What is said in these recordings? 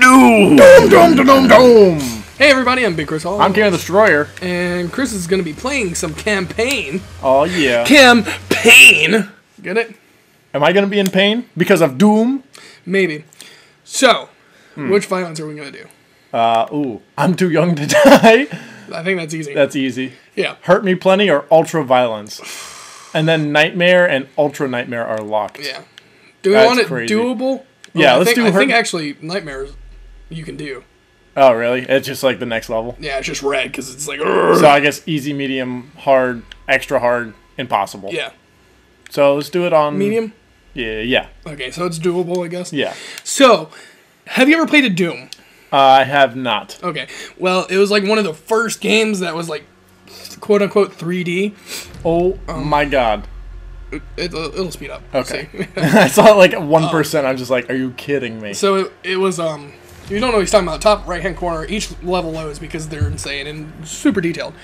Doom! Doom, doom, doom, doom, doom. Hey everybody, I'm Big Chris Sauls. I'm Cam the Destroyer. and Chris is going to be playing some campaign. Oh yeah. Campaign! Get it? Am I gonna be in pain because of Doom? Maybe. So, Hmm. which violence are we going to do? Uh, ooh, I'm too young to die. I think that's easy. That's easy. yeah. Hurt me plenty or ultra violence, and then nightmare and ultra nightmare are locked. Yeah. Do we That's want it crazy. doable? Yeah, I let's think, do I her- think actually nightmares you can do. Oh really? It's just like the next level. Yeah, it's just red because it's like. "Urgh." So I guess easy, medium, hard, extra hard, impossible. yeah. So let's do it on Medium. Yeah, yeah, Okay, so it's doable, I guess. yeah. So, have you ever played a Doom? Uh, I have not. Okay. Well, it was like one of the first games that was like quote unquote 3D. Oh my god. It, it'll, it'll speed up. Okay. I saw like one I'm just like, are you kidding me? so it, it was um if you don't know what he's talking about, top right hand corner, each level loads because they're insane and super detailed.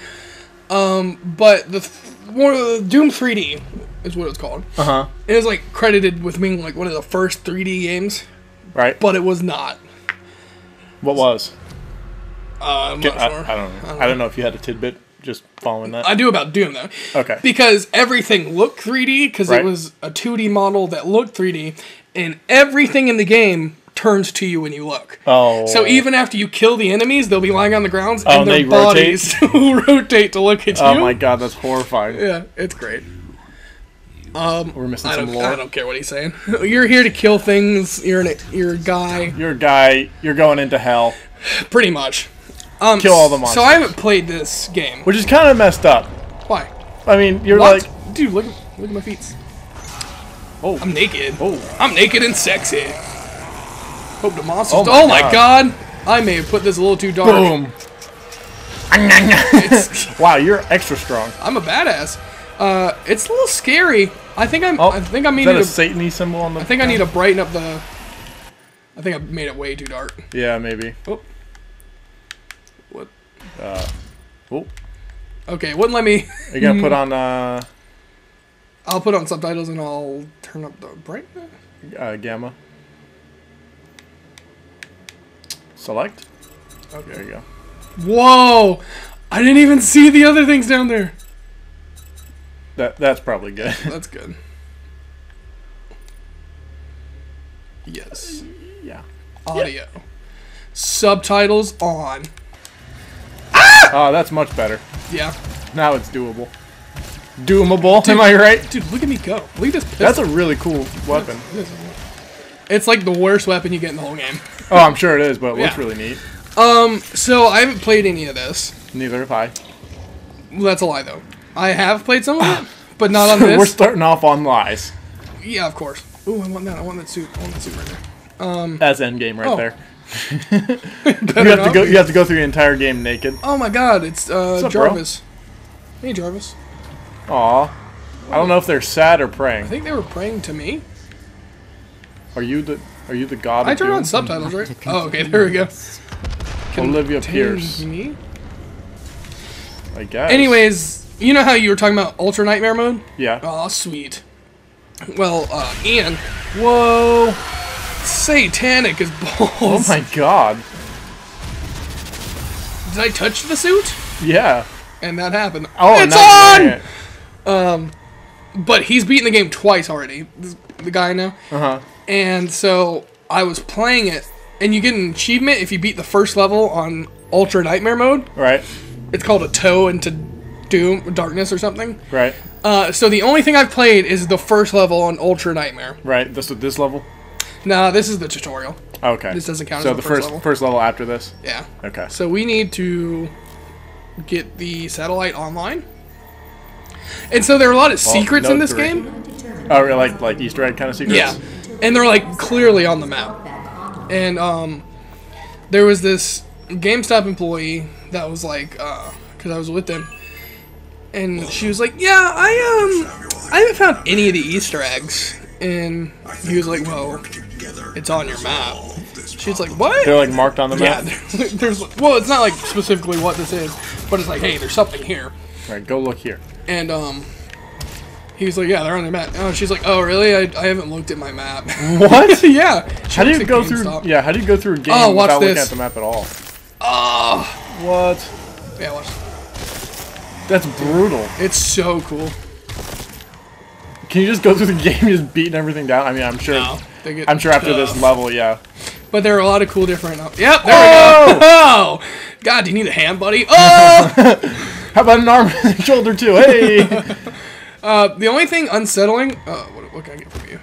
Um, but the th- one of the Doom 3D is what it's called. Uh huh. It was like credited with being like one of the first 3D games, Right. but it was not. What was? Uh, I'm not I, sure. I don't know. I don't know if you had a tidbit just following that. I do about Doom though. Okay. Because everything looked 3D because Right. it was a 2D model that looked 3D, and everything in the game turns to you when you look. oh. So even after you kill the enemies, they'll be lying on the ground Oh, and their they rotate? bodies will rotate to look at you. Oh my god, that's horrifying. Yeah, it's great. Um, We're missing I some lore. I don't care what he's saying. You're here to kill things. You're an, you're a guy, You're a guy. You're going into hell, pretty much. Um, Kill all the monsters. So. I haven't played this game. which is kind of messed up. Why? I mean, you're What? like, Dude, look, look at my feet. oh, I'm naked. oh, I'm naked and sexy. Hope the monsters. Oh Oh my my, god. I may have put this a little too dark. boom. Wow, you're extra strong. I'm a badass. Uh, it's a little scary. I think I'm. Oh, I think I Is that a A, Satan symbol on the? I think I need to brighten up the. I think I made it way too dark. Yeah, maybe. Oh. What? Oh, Okay, wouldn't let me. you gonna put on uh, I'll put on subtitles and I'll turn up the brightness. uh gamma? Select. Okay. There you go. Whoa! I didn't even see the other things down there. That that's probably good. That's good. Yes. yeah. Audio. Subtitles on. Ah! Oh, that's much better. Yeah. Now it's doable. Doomable. Am I right? Dude, look at me go. Look at this pistol. That's a really cool weapon. It's like the worst weapon you get in the whole game. Oh, I'm sure it is, but it looks Yeah. really neat. Um, so I haven't played any of this. Neither have I. That's a lie, though. I have played some of it, but not on this. We're starting off on lies. yeah, of course. Ooh, I want that. I want that suit. I want that suit right there. Um, That's endgame right Oh. there. You have to go. You have to go through the entire game naked. Oh my god, it's uh, up, bro? Jarvis. Hey, Jarvis. Aw. I don't know if they're sad or praying. I think they were praying to me. Are you the Are you the god? I of turned on subtitles, right? Oh, okay, there we go. Olivia Pierce. me? I guess. Anyways, you know how you were talking about Ultra Nightmare mode? Yeah. Oh, sweet. Well, uh, Ian, Whoa. satanic is balls. Oh my god. Did I touch the suit? Yeah. And that happened. Oh, it's on! wearing it. But he's beaten the game twice already. This, the guy now. Uh-huh. And so I was playing it, and you get an achievement if you beat the first level on Ultra Nightmare mode. Right. It's called a toe into doom, darkness or something. Right. Uh, so the only thing I've played is the first level on Ultra Nightmare. Right. This this level. Nah, this is the tutorial. Okay. This doesn't count so as the the first first level. first level after this. Yeah. Okay. So we need to get the satellite online. And so there are a lot of secrets in this three. game. Oh, really, like like Easter egg kind of secrets. Yeah. And they're like clearly on the map. And um there was this GameStop employee that was like uh cuz I was with them and she was like, "Yeah, I um I haven't found any of the Easter eggs." And he was like, "Well, it's on your map." She's like, "What?" They're like marked on the map. there's, there's well, it's not like specifically what this is, but it's like, hey, there's something here, Right. Go look here. And um, He was like, yeah, they're on the map. Oh, she's like, oh, really? I, I haven't looked at my map. What? yeah. She How do you go through? Yeah, how do you go through a game Oh, without looking at the map at all? Oh. What? Yeah, watch. That's brutal. It's so cool. Can you just go through the game just beating everything down? I mean, I'm sure. No, they get I'm sure after this level, yeah. But there are a lot of cool different. Yep, there Oh! we go. Oh, God, do you need a hand, buddy? Oh, How about an arm and shoulder too? Hey, uh, the only thing unsettling. Uh, what, what can I get from you?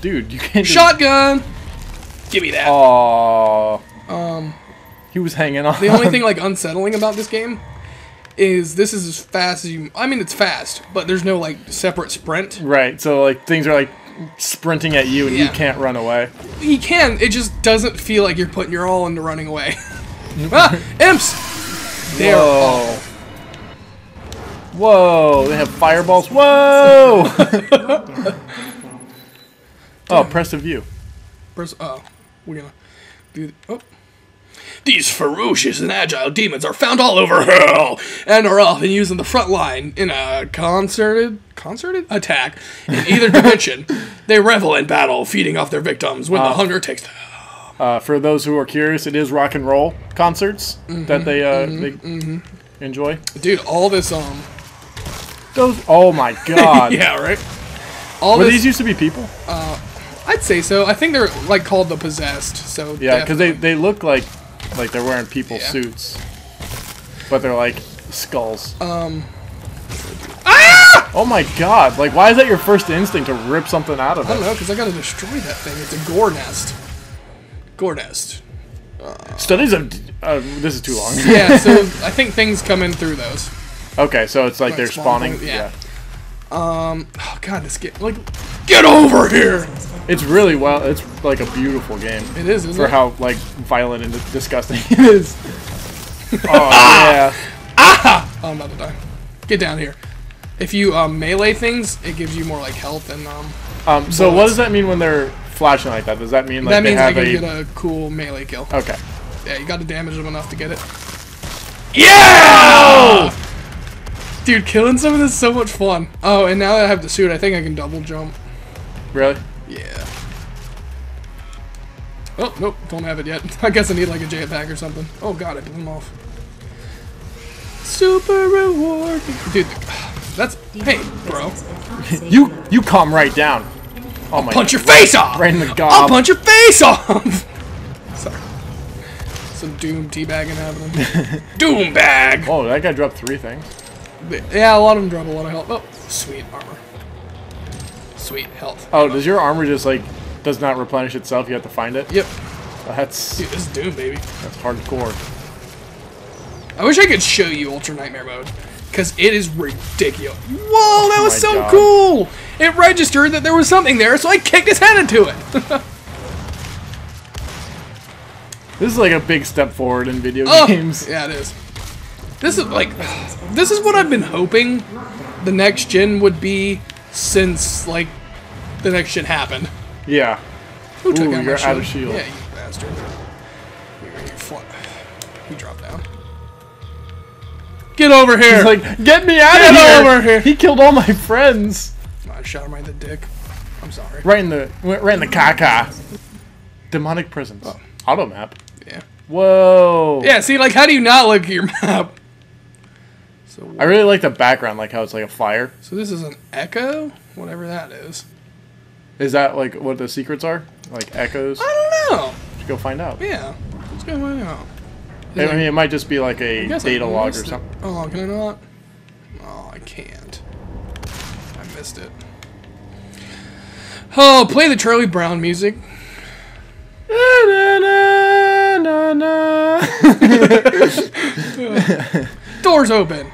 dude, you can't. Shotgun. Give me that. Aw. Um, He was hanging on. the only thing like unsettling about this game is this is as fast as you. I mean, it's fast, but there's no like separate sprint. Right. So like things are like sprinting at you and you can't run away. You can. It just doesn't feel like you're putting your all into running away. ah, imps. They are Whoa. awful. Whoa. They have fireballs. Whoa. oh, press the view. Press- Oh, we're gonna do. Oh. These ferocious and agile demons are found all over hell and are often used in the front line in a concerted concerted attack in either dimension. They revel in battle, feeding off their victims when the hunger takes them. Uh, for those who are curious, it is rock and roll concerts Mm-hmm, that they uh they enjoy. Dude, all this um Those. Oh my god. yeah, right? All Were this these used to be people? Uh, I'd say so. I think they're like called the possessed, so Yeah, because they, they look like like they're wearing people Yeah. suits, but they're like skulls. um Oh my god! Like, why is that your first instinct to rip something out of it? I don't know, because I gotta destroy that thing. It's a gore nest. Gore nest. Studies of uh, this is too long. Yeah, so I think things come in through those. Okay, so it's like Like they're spawn spawning. point, Yeah. yeah. Um, oh god, this game, like, get over here! it's really well. It's like a beautiful game It is, isn't for it? how like violent and disgusting it is. oh yeah. Oh, I'm about to die. Get down here. If you um, melee things, it gives you more like health and um. Um. So what does that mean when they're flashing like that? Does that mean like that they means I have can a? get a cool melee kill. Okay. Yeah, you got to damage them enough to get it. Yeah! Dude, killing some of this is so much fun. Oh, and now that I have the suit, I think I can double jump. Really? Yeah. Oh, nope, don't have it yet. I guess I need like a jetpack or something. Oh god, I blew him off. Super reward. Dude, that's. Hey, bro. You you calm right down. Oh my. Punch your face off! Right in the gob. I'll punch your face off! Sorry. Some doom teabagging happening. doom bag! Oh, that guy dropped three things. Yeah, a lot of them drop a lot of health. Oh, sweet armor. Sweet health. Oh, does your armor just like does not replenish itself? You have to find it. Yep. That's Dude, this is Doom, baby. that's hardcore. I wish I could show you Ultra Nightmare mode. Because it is ridiculous. Whoa, that oh was so God. cool! It registered that there was something there, so I kicked his head into it. This is like a big step forward in video Oh, games. yeah, it is. This is like, this is what I've been hoping the next gen would be since like the next gen happened. Yeah. Who took Ooh, out you're out of shield? Yeah, you bastard. You fly. Dropped down. Get over here! He's like, get me out Get of here! over here! He killed all my friends. I shot him right in the dick. I'm sorry. Right in the right in the caca. Demonic prisons. Oh. Auto map. Yeah. Whoa. Yeah, see, like, how do you not look at your map? So, I really like the background, like how it's like a fire. so this is an echo? Whatever that is. Is that like what the secrets are? Like echoes? I don't know. Should go find out. Yeah. What's going on? I mean, it might just be like a data log or missed it. something. Oh, can I not? Oh, I can't. I missed it. Oh, play the Charlie Brown music. Doors open.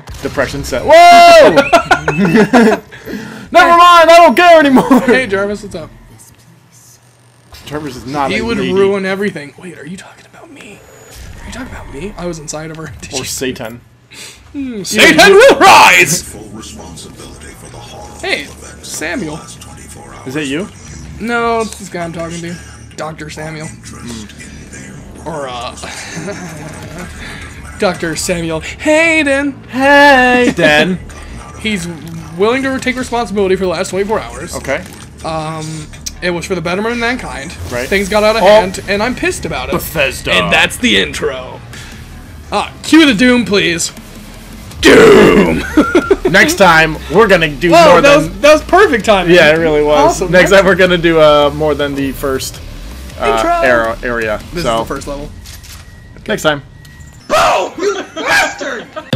Depression set. Whoa! Never mind, I don't care anymore. Hey, Jarvis, what's up? Jarvis is not He a would lady. ruin everything. Wait, are you talking about me? Are you talking about me? I was inside of her. Did Or you Satan. Satan will rise! Full responsibility for the horrible Hey, Samuel. the last 24 hours. Is that you? No, it's this guy I'm talking to. Dr. Samuel. Or, uh. Dr. Samuel Hayden. Hey, Dan. He's willing to take responsibility for the last 24 hours. Okay. Um, it was for the betterment of mankind. Right. Things got out of Oh. hand, and I'm pissed about it. Bethesda. And that's the intro. Ah, cue the doom, please. Doom. Next time we're gonna do Whoa, more that than. was that was perfect timing. yeah, it really was. Awesome. Next time we're gonna do uh, more than the first uh, Intro. era, area. This so is the first level. next time. Bastard!